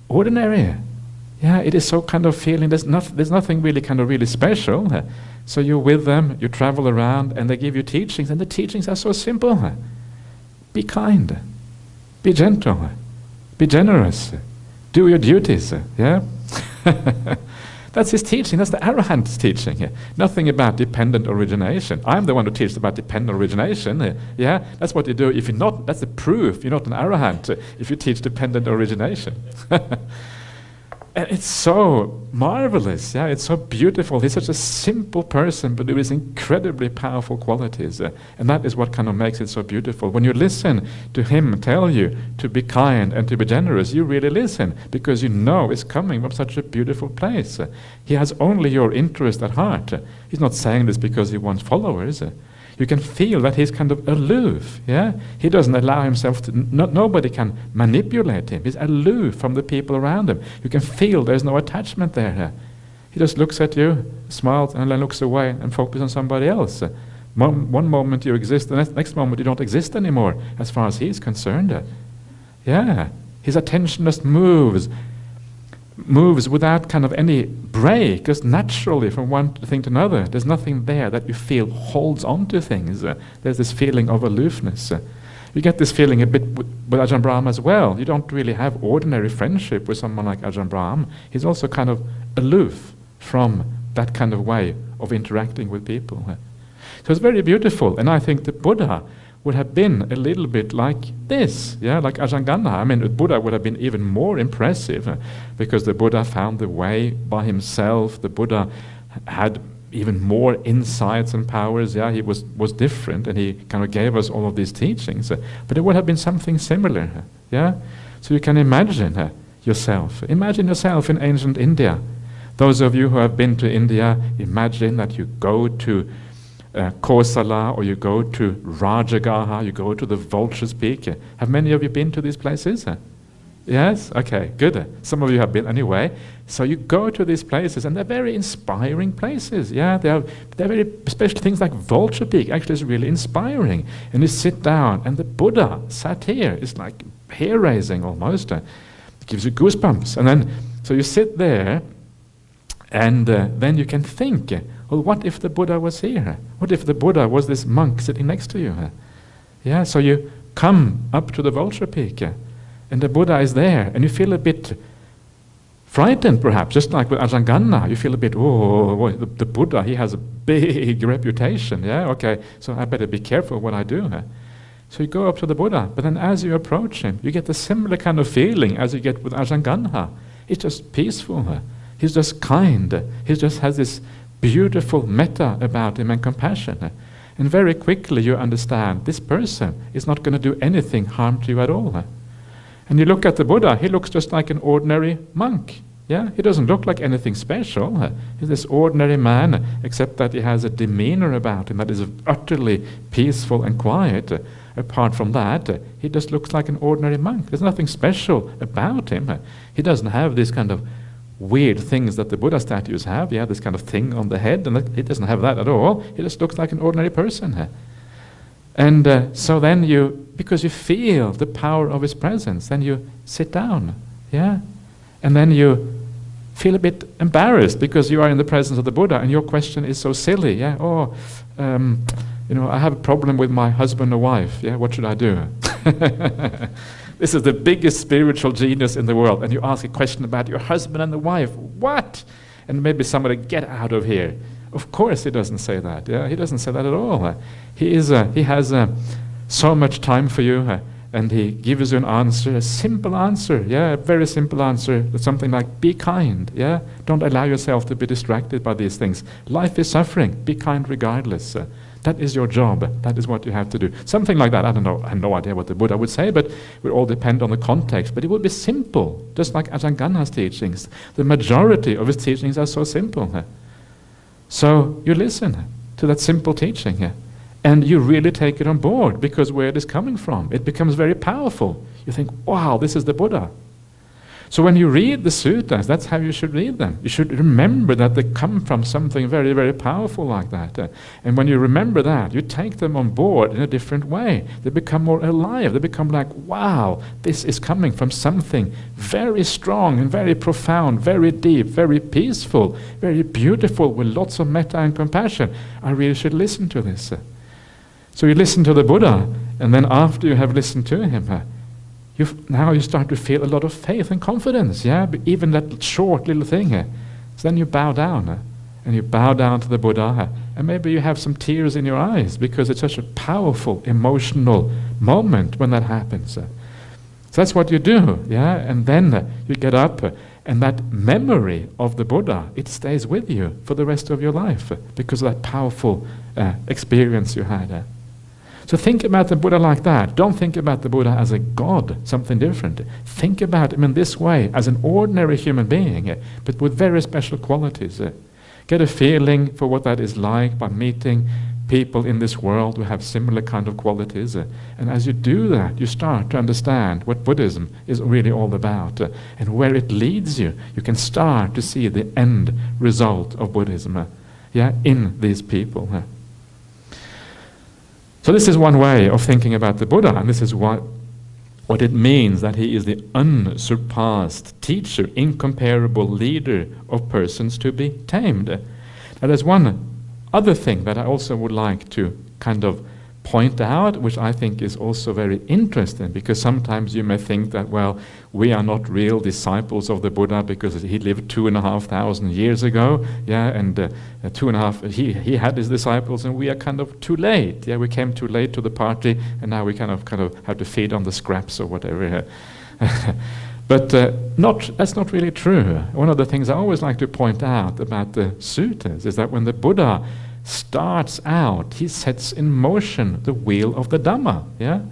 ordinary. Yeah, it is so kind of feeling, there's, not, there's nothing really kind of really special. So you're with them, you travel around, and they give you teachings, and the teachings are so simple. Be kind, be gentle, be generous. Do your duties. Yeah? [laughs] That's his teaching. That's the Arahant's teaching. Nothing about dependent origination. I'm the one who teaches about dependent origination. Yeah, that's what you do. If you're not, that's the proof you're not an Arahant. If you teach dependent origination. [laughs] And it's so marvelous, yeah, it's so beautiful. He's such a simple person, but with incredibly powerful qualities. Uh, and that is what kind of makes it so beautiful. When you listen to him tell you to be kind and to be generous, you really listen because you know it's coming from such a beautiful place. Uh, he has only your interest at heart. Uh, he's not saying this because he wants followers. You can feel that he's kind of aloof. Yeah, he doesn't allow himself to. No, nobody can manipulate him. He's aloof from the people around him. You can feel there's no attachment there. He just looks at you, smiles, and then looks away and focuses on somebody else. one moment you exist, the next, next moment you don't exist anymore, as far as he's concerned. Yeah, his attention just moves moves without kind of any break, just naturally from one thing to another. There's nothing there that you feel holds on to things. There's this feeling of aloofness. You get this feeling a bit with, with Ajahn Brahm as well. You don't really have ordinary friendship with someone like Ajahn Brahm. He's also kind of aloof from that kind of way of interacting with people. So it's very beautiful, and I think the Buddha would have been a little bit like this, yeah, like Ajahn. I mean, the Buddha would have been even more impressive uh, because the Buddha found the way by himself. The Buddha had even more insights and powers. Yeah, he was, was different and he kind of gave us all of these teachings. Uh, but it would have been something similar. Uh, yeah, so you can imagine yourself. Imagine yourself in ancient India. Those of you who have been to India, imagine that you go to uh, Kosala or you go to Rajagaha, you go to the Vulture's Peak. Have many of you been to these places? Yes? Okay, good. Some of you have been anyway. So you go to these places and they're very inspiring places. Yeah, they are, they're very, especially things like Vulture Peak actually is really inspiring. And you sit down and the Buddha sat here. It's like hair raising almost. Uh, it gives you goosebumps. And then, so you sit there and uh, then you can think well, what if the Buddha was here? What if the Buddha was this monk sitting next to you? Yeah, so you come up to the vulture peak, and the Buddha is there, and you feel a bit frightened, perhaps, just like with Ajahn Ganha. You feel a bit, oh, the, the, Buddha, he has a big [laughs] reputation. Yeah, okay, so I better be careful what I do. So you go up to the Buddha, but then as you approach him, you get a similar kind of feeling as you get with Ajahn Ganha. It's just peaceful. He's just kind. He just has this beautiful metta about him and compassion. And very quickly you understand this person is not going to do anything harm to you at all. And you look at the Buddha, he looks just like an ordinary monk. Yeah, he doesn't look like anything special. He's this ordinary man, except that he has a demeanor about him that is utterly peaceful and quiet. Apart from that, he just looks like an ordinary monk. There's nothing special about him. He doesn't have this kind of weird things that the Buddha statues have. Yeah, this kind of thing on the head, and he doesn't have that at all. He just looks like an ordinary person. And uh, so then you, because you feel the power of his presence, then you sit down. Yeah, and then you feel a bit embarrassed because you are in the presence of the Buddha, and your question is so silly. Yeah, oh. Um, you know, I have a problem with my husband or wife. Yeah, what should I do? [laughs] This is the biggest spiritual genius in the world. And you ask a question about your husband and the wife. What? And maybe somebody, get out of here. Of course, he doesn't say that. Yeah, he doesn't say that at all. He, is, uh, he has uh, so much time for you. Uh, and he gives you an answer, a simple answer, yeah, a very simple answer, something like, be kind, yeah, don't allow yourself to be distracted by these things. Life is suffering, be kind regardless. That is your job. That is what you have to do. Something like that. I don't know. I have no idea what the Buddha would say, but it would all depend on the context. But it would be simple, just like Ajahn teachings. The majority of his teachings are so simple. So you listen to that simple teaching and you really take it on board because where it is coming from, it becomes very powerful. You think, wow, this is the Buddha. So when you read the suttas, that's how you should read them. You should remember that they come from something very, very powerful like that. And when you remember that, you take them on board in a different way. They become more alive. They become like, wow, this is coming from something very strong and very profound, very deep, very peaceful, very beautiful, with lots of metta and compassion. I really should listen to this. So you listen to the Buddha, and then after you have listened to him, you now you start to feel a lot of faith and confidence, yeah? Even that short little thing. Uh, so then you bow down, uh, and you bow down to the Buddha, uh, and maybe you have some tears in your eyes because it's such a powerful, emotional moment when that happens. Uh. So that's what you do, yeah? And then uh, you get up, uh, and that memory of the Buddha, it stays with you for the rest of your life because of that powerful experience you had. So think about the Buddha like that. Don't think about the Buddha as a god, something different. Think about him in this way, as an ordinary human being, but with very special qualities. Get a feeling for what that is like by meeting people in this world who have similar kind of qualities. And as you do that, you start to understand what Buddhism is really all about and where it leads you. You can start to see the end result of Buddhism yeah, in these people. So this is one way of thinking about the Buddha, and this is what, what it means that he is the unsurpassed teacher, incomparable leader of persons to be tamed. Now there's one other thing that I also would like to kind of point out, which I think is also very interesting, because sometimes you may think that, well, we are not real disciples of the Buddha because he lived two and a half thousand years ago, yeah, and uh, two and a half, he, he had his disciples, and we are kind of too late, yeah, we came too late to the party, and now we kind of kind of have to feed on the scraps or whatever. [laughs] But uh, not, that's not really true. One of the things I always like to point out about the suttas is that when the Buddha starts out, he sets in motion the wheel of the Dhamma. Yeah?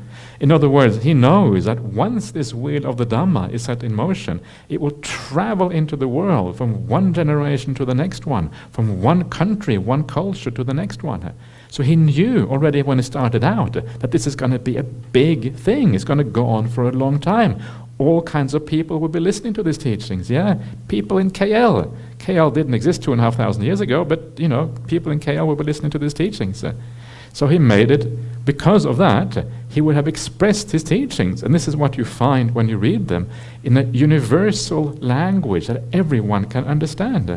In other words, he knows that once this wheel of the Dhamma is set in motion, it will travel into the world from one generation to the next one, from one country, one culture to the next one. So he knew already when he started out that this is going to be a big thing. It's going to go on for a long time all kinds of people will be listening to these teachings. Yeah, people in KL. KL didn't exist two and a half thousand years ago, but you know, people in KL would be listening to these teachings. Uh, so he made it because of that. He would have expressed his teachings, and this is what you find when you read them in a universal language that everyone can understand.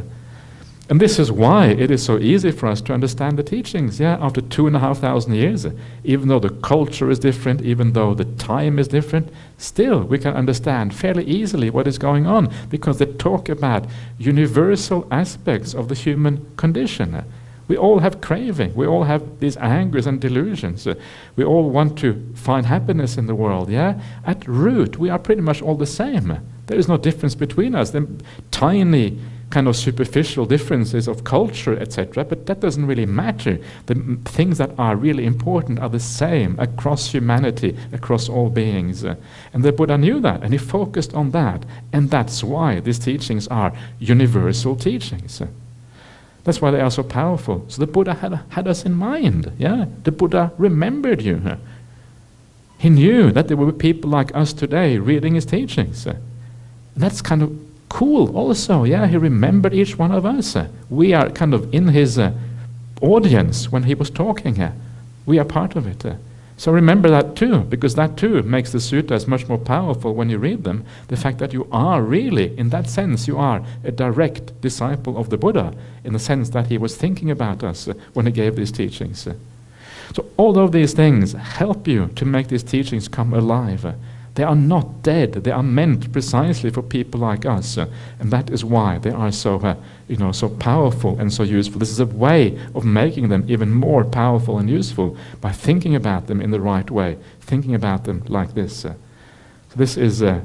And this is why it is so easy for us to understand the teachings, yeah, after two and a half thousand years. Even though the culture is different, even though the time is different, still we can understand fairly easily what is going on because they talk about universal aspects of the human condition. We all have craving, we all have these angers and delusions. we all want to find happiness in the world, yeah? At root, we are pretty much all the same. There is no difference between us. The tiny kind of superficial differences of culture, etc., but that doesn't really matter. The things that are really important are the same across humanity, across all beings. Uh, and the Buddha knew that, and he focused on that, and that's why these teachings are universal teachings. Uh, that's why they are so powerful. So the Buddha had, had us in mind. Yeah, the Buddha remembered you. Uh, he knew that there were people like us today reading his teachings. That's kind of cool also. Yeah, he remembered each one of us. We are kind of in his uh, audience when he was talking. We are part of it. Uh. So remember that too, because that too makes the suttas much more powerful when you read them. The fact that you are really, in that sense, you are a direct disciple of the Buddha, in the sense that he was thinking about us uh, when he gave these teachings. Uh. So all of these things help you to make these teachings come alive. They are not dead. They are meant precisely for people like us, and that is why they are so, uh, you know, so powerful and so useful. This is a way of making them even more powerful and useful by thinking about them in the right way, thinking about them like this. Uh. So this is uh,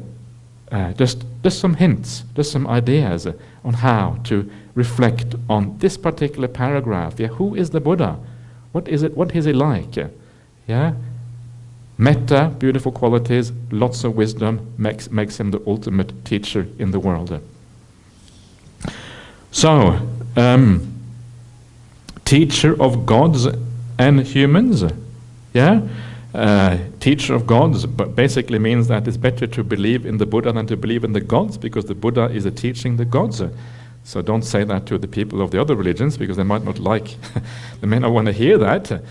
uh, just just some hints, just some ideas uh, on how to reflect on this particular paragraph. Yeah, who is the Buddha? What is it? What is he like? Yeah, Metta, beautiful qualities, lots of wisdom, makes, makes him the ultimate teacher in the world. So, um, teacher of gods and humans, yeah? Uh, teacher of gods but basically means that it's better to believe in the Buddha than to believe in the gods because the Buddha is a teaching the gods. So don't say that to the people of the other religions because they might not like, [laughs] they may not want to hear that.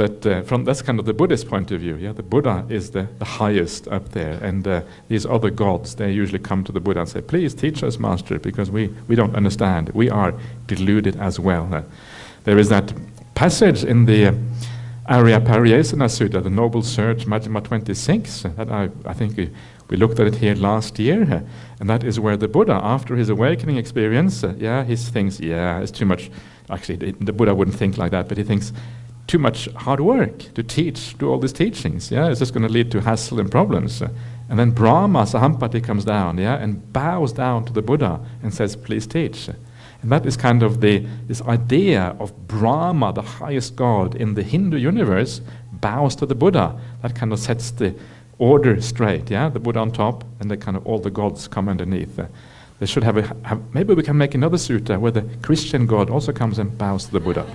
But uh, from that's kind of the Buddhist point of view, yeah, the Buddha is the, the highest up there, and uh, these other gods they usually come to the Buddha and say, "Please teach us, Master, because we, we don't understand. We are deluded as well." Uh, there is that passage in the uh, Arya Pariyesana Sutta, the Noble Search, Majjhima 26, that I, I think We looked at it here last year, and that is where the Buddha, after his awakening experience, uh, yeah, he thinks, yeah, it's too much. Actually, the, the, Buddha wouldn't think like that, but he thinks too much hard work to teach, do all these teachings. Yeah, it's just going to lead to hassle and problems. And then Brahma, Sahampati, comes down, yeah, and bows down to the Buddha and says, please teach. And that is kind of the, this idea of Brahma, the highest god in the Hindu universe, bows to the Buddha. That kind of sets the order straight, yeah? The Buddha on top, and the kind of all the gods come underneath. They should have a, have, maybe we can make another sutta where the Christian God also comes and bows to the Buddha.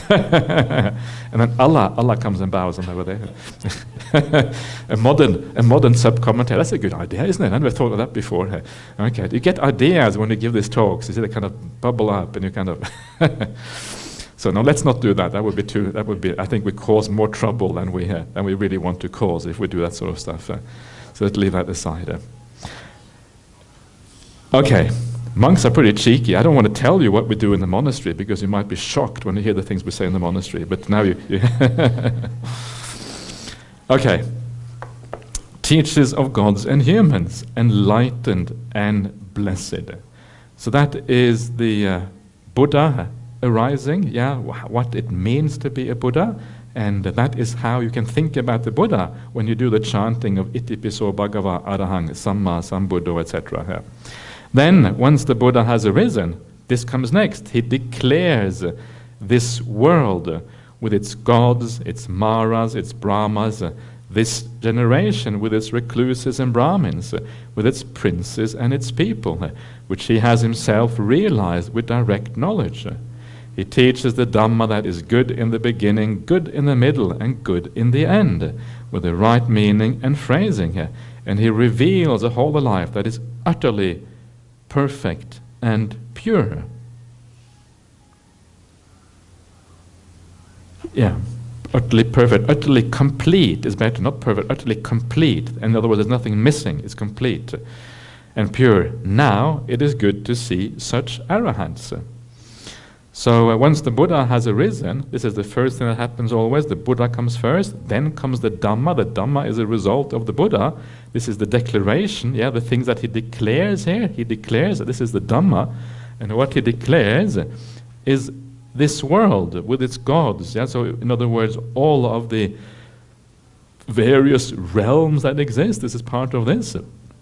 [laughs] and then Allah, Allah comes and bows on over there. [laughs] a modern, a modern sub-commentary. That's a good idea, isn't it? I never thought of that before. Okay, you get ideas when you give these talks. You see, they kind of bubble up, and you kind of. [laughs] so no, let's not do that. That would be too. That would be. I think we cause more trouble than we uh, than we really want to cause if we do that sort of stuff. Uh, so let's leave that aside. Uh. Okay. Monks are pretty cheeky. I don't want to tell you what we do in the monastery because you might be shocked when you hear the things we say in the monastery. But now you. you [laughs] okay. Teachers of gods and humans, enlightened and blessed. So that is the uh, Buddha arising, yeah, wh- what it means to be a Buddha. And that is how you can think about the Buddha when you do the chanting of Iti Piso Bhagava Arahang, Samma Sambuddho, etc. Yeah. Then, once the Buddha has arisen, this comes next. He declares this world with its gods, its maras, its brahmas, this generation with its recluses and brahmins, with its princes and its people, which he has himself realized with direct knowledge. He teaches the Dhamma that is good in the beginning, good in the middle, and good in the end, with the right meaning and phrasing. And he reveals a whole life that is utterly perfect and pure. Yeah, utterly perfect, utterly complete is better, not perfect, utterly complete. In other words, there's nothing missing, it's complete and pure. Now it is good to see such arahants. So uh, once the Buddha has arisen, this is the first thing that happens always. The Buddha comes first, then comes the Dhamma. The Dhamma is a result of the Buddha. This is the declaration, yeah, the things that he declares here. He declares that this is the Dhamma, and what he declares is this world with its gods. Yeah, so in other words, all of the various realms that exist. This is part of this,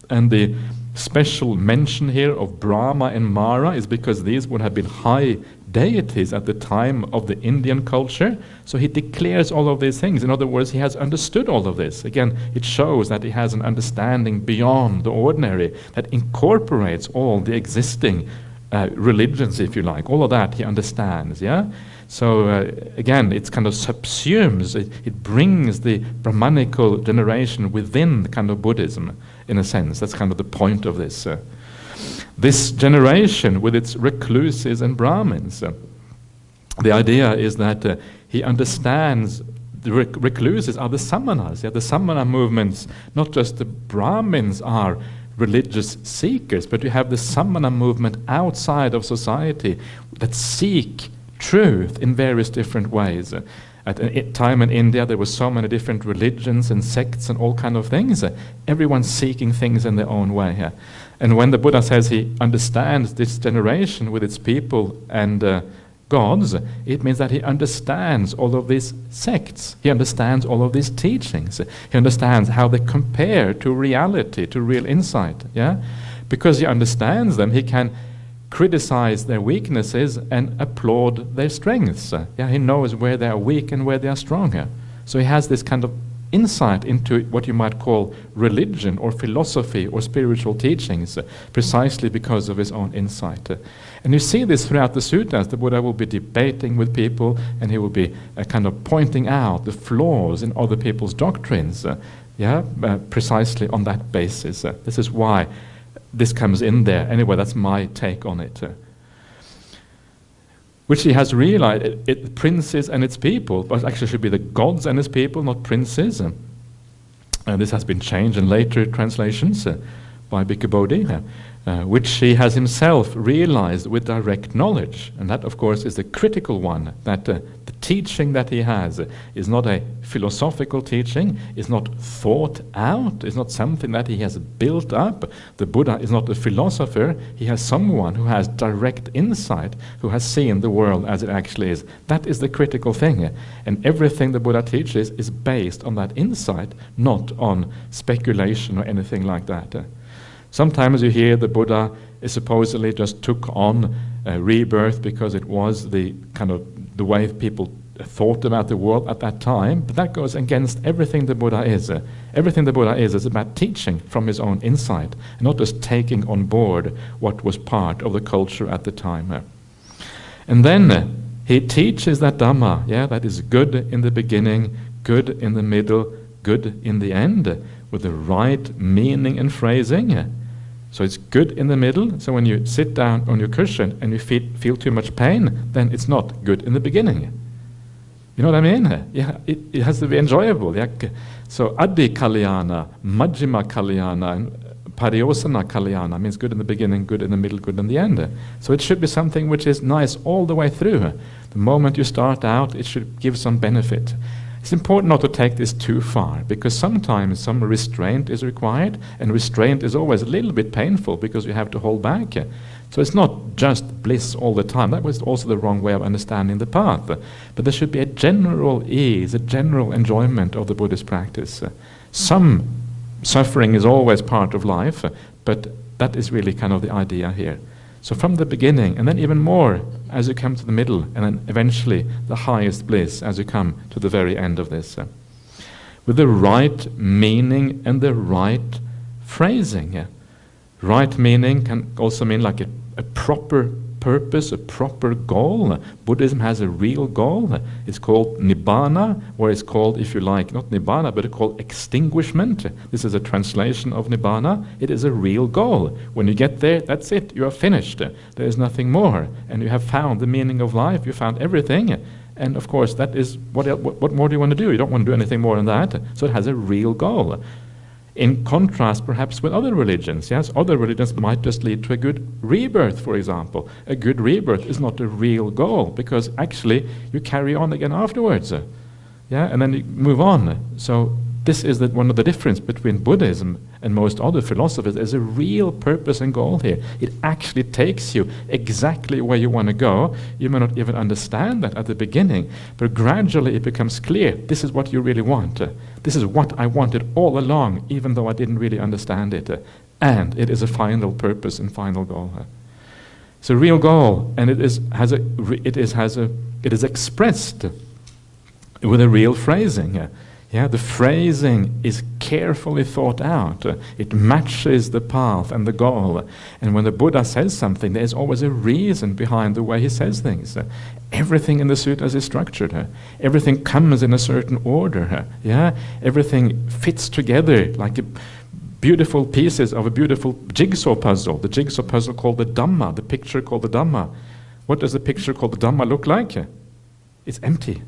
and the special mention here of Brahma and Mara is because these would have been high deities at the time of the Indian culture. So he declares all of these things. In other words, he has understood all of this. Again, it shows that he has an understanding beyond the ordinary that incorporates all the existing uh, religions, if you like. All of that he understands, yeah? So uh, again, it kind of subsumes, it, it, brings the Brahmanical generation within the kind of Buddhism, in a sense. That's kind of the point of this. Uh, this generation with its recluses and Brahmins. Uh, the idea is that uh, he understands the rec- recluses are the samanas, yeah, the samana movements, not just the Brahmins are religious seekers, but you have the samana movement outside of society that seek truth in various different ways. At a time in India, there were so many different religions and sects and all kind of things. Everyone seeking things in their own way. And when the Buddha says he understands this generation with its people and uh, gods, it means that he understands all of these sects. He understands all of these teachings. He understands how they compare to reality, to real insight. Yeah? Because he understands them, he can criticize their weaknesses and applaud their strengths. Yeah, he knows where they are weak and where they are stronger. So he has this kind of insight into what you might call religion or philosophy or spiritual teachings precisely because of his own insight. And you see this throughout the suttas. The Buddha will be debating with people and he will be uh, kind of pointing out the flaws in other people's doctrines. Uh, yeah, uh, precisely on that basis. Uh, this is why this comes in there. Anyway, that's my take on it which he has realized it, it, princes and its people, but actually should be the gods and his people, not princes. And this has been changed in later translations uh, by Bhikkhu Bodhi. Uh, which he has himself realized with direct knowledge. And that, of course, is the critical one that uh, the teaching that he has is not a philosophical teaching, is not thought out, is not something that he has built up. The Buddha is not a philosopher, he has someone who has direct insight, who has seen the world as it actually is. That is the critical thing. And everything the Buddha teaches is based on that insight, not on speculation or anything like that. Sometimes you hear the Buddha is supposedly just took on rebirth because it was the kind of the way people thought about the world at that time, but that goes against everything the Buddha is. Uh, everything the Buddha is is about teaching from his own insight, not just taking on board what was part of the culture at the time. Uh, and then uh, he teaches that Dhamma, yeah, that is good in the beginning, good in the middle, good in the end, with the right meaning and phrasing. So it's good in the middle. So when you sit down on your cushion and you feel, feel too much pain, then it's not good in the beginning. You know what I mean? Yeah, it, it has to be enjoyable. Yeah. So Adi Kalyana, Majjhima Kalyana, and Pariyosana Kalyana means good in the beginning, good in the middle, good in the end. So it should be something which is nice all the way through. The moment you start out, it should give some benefit. It's important not to take this too far because sometimes some restraint is required, and restraint is always a little bit painful because you have to hold back. So it's not just bliss all the time. That was also the wrong way of understanding the path. But there should be a general ease, a general enjoyment of the Buddhist practice. Some suffering is always part of life, but that is really kind of the idea here. So from the beginning, and then even more as you come to the middle, and then eventually the highest bliss as you come to the very end of this. Uh, with the right meaning and the right phrasing. Yeah. Right meaning can also mean like a, a proper purpose, a proper goal. Buddhism has a real goal. It's called Nibbana, or it's called, if you like, not Nibbana, but it's called extinguishment. This is a translation of Nibbana. It is a real goal. When you get there, that's it. You are finished. There is nothing more. And you have found the meaning of life. You found everything. And of course, that is what, what more do you want to do? You don't want to do anything more than that. So it has a real goal in contrast perhaps with other religions. Yes, other religions might just lead to a good rebirth, for example. A good rebirth is not a real goal because actually you carry on again afterwards. Uh, yeah, and then you move on. So this is the, one of the difference between Buddhism and most other philosophies. There's a real purpose and goal here. It actually takes you exactly where you want to go. You may not even understand that at the beginning, but gradually it becomes clear this is what you really want. This is what I wanted all along, even though I didn't really understand it. And it is a final purpose and final goal. It's a real goal, and it is, has a, it is, has a, it is expressed with a real phrasing. Yeah, the phrasing is carefully thought out. It matches the path and the goal. And when the Buddha says something, there's always a reason behind the way he says things. Everything in the suttas is structured. Everything comes in a certain order. Yeah, everything fits together like beautiful pieces of a beautiful jigsaw puzzle. The jigsaw puzzle called the Dhamma, the picture called the Dhamma. What does the picture called the Dhamma look like? It's empty.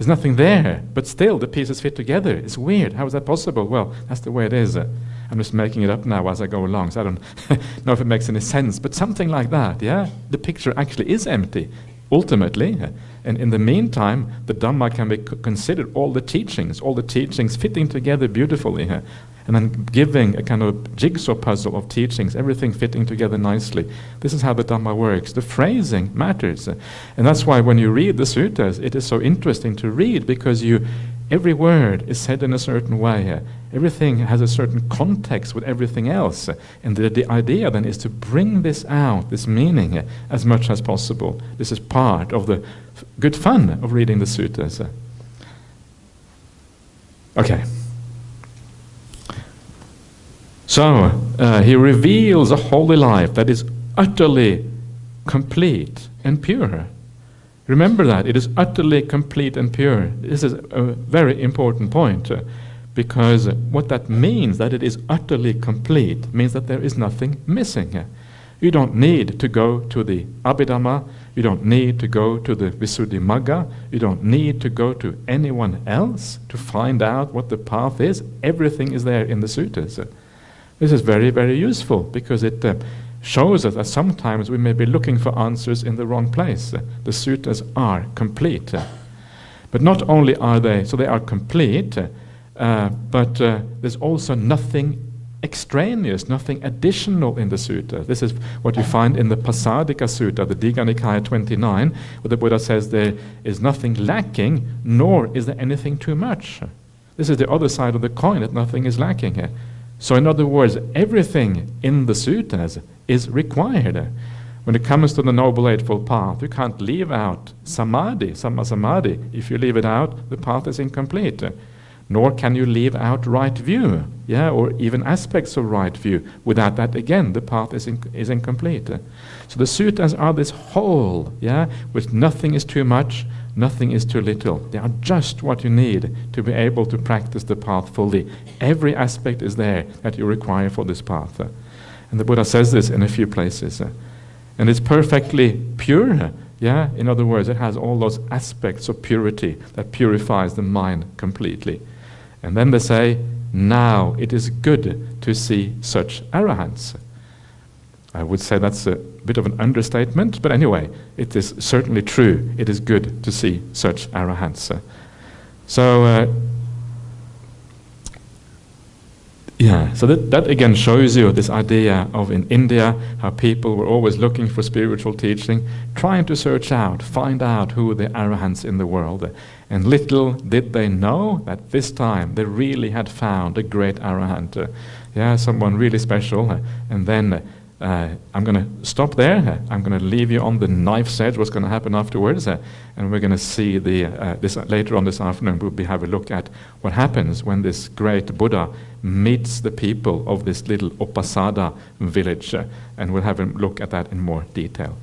There's nothing there, but still the pieces fit together. It's weird. How is that possible? Well, that's the way it is. I'm just making it up now as I go along, so I don't [laughs] know if it makes any sense, but something like that, yeah? The picture actually is empty, ultimately. And in the meantime, the Dhamma can be considered all the teachings, all the teachings fitting together beautifully and then giving a kind of jigsaw puzzle of teachings, everything fitting together nicely. This is how the Dhamma works. The phrasing matters. And that's why when you read the suttas, it is so interesting to read because you, every word is said in a certain way. Everything has a certain context with everything else. And the, the idea then is to bring this out, this meaning, as much as possible. This is part of the good fun of reading the suttas. Okay. So uh, he reveals a holy life that is utterly complete and pure. Remember that it is utterly complete and pure. This is a very important point uh, because what that means, that it is utterly complete, means that there is nothing missing. You don't need to go to the Abhidhamma, you don't need to go to the Visuddhimagga, you don't need to go to anyone else to find out what the path is. Everything is there in the suttas. This is very, very useful because it, uh, shows us that sometimes we may be looking for answers in the wrong place. The suttas are complete. But not only are they, so they are complete, uh, but uh, there's also nothing extraneous, nothing additional in the sutta. This is what you find in the Pasadika Sutta, the Digha Nikaya 29, where the Buddha says there is nothing lacking, nor is there anything too much. This is the other side of the coin, that nothing is lacking here. So, in other words, everything in the suttas is required. When it comes to the Noble Eightfold Path, you can't leave out samadhi, samma samadhi. If you leave it out, the path is incomplete nor can you leave out right view, yeah, or even aspects of right view. Without that, again, the path is, in, is incomplete. So the suttas are this whole, yeah, which nothing is too much, nothing is too little. They are just what you need to be able to practice the path fully. Every aspect is there that you require for this path. And the Buddha says this in a few places. And it's perfectly pure. Yeah, in other words, it has all those aspects of purity that purifies the mind completely. And then they say, now it is good to see such arahants. I would say that's a bit of an understatement, but anyway, it is certainly true. It is good to see such arahants. So, uh, yeah, so that, that again shows you this idea of in India how people were always looking for spiritual teaching, trying to search out, find out who the arahants in the world. And little did they know that this time they really had found a great arahant. Uh, yeah, someone really special. Uh, and then uh, I'm going to stop there. I'm going to leave you on the knife's edge. What's going to happen afterwards? Uh, and we're going to see the uh, this later on this afternoon. We'll be have a look at what happens when this great Buddha meets the people of this little Opasada village, uh, and we'll have a look at that in more detail.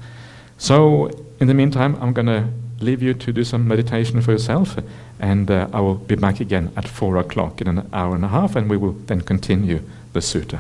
So, in the meantime, I'm going to leave you to do some meditation for yourself, and uh, I will be back again at four o'clock in an hour and a half, and we will then continue the sutta.